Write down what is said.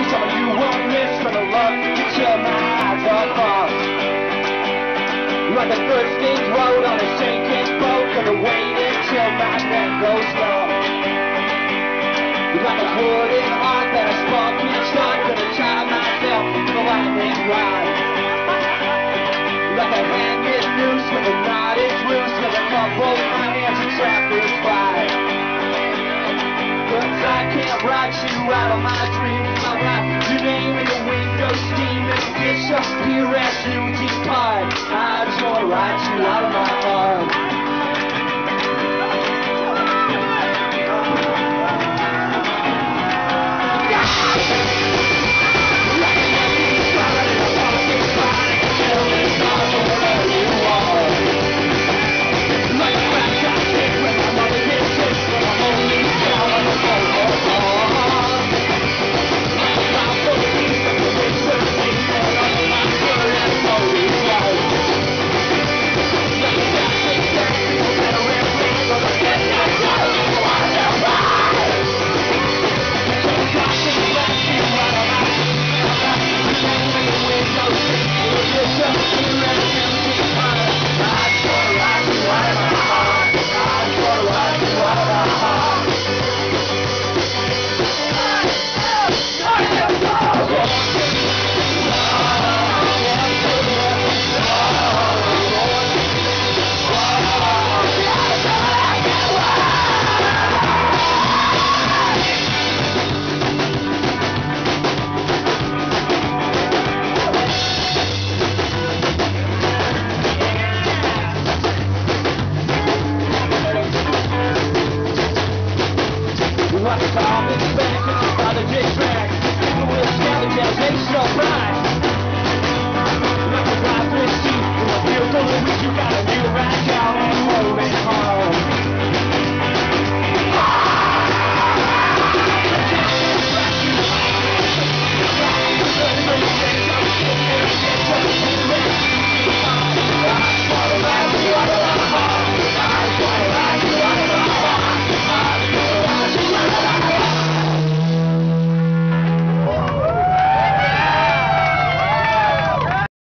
See some you won't miss from the love you tear my eyes apart. Like a thirsting road on a sinking boat, gonna wait until my neck goes numb. Like a wooden heart that a spark can start, gonna tie myself to the lightning rod. Like a hanging noose with a knot Write you out of my dreams. I write your name in the window, steam and disappear as you depart. I just wanna write you out of my heart. Like a garbage bag, by the dick track. People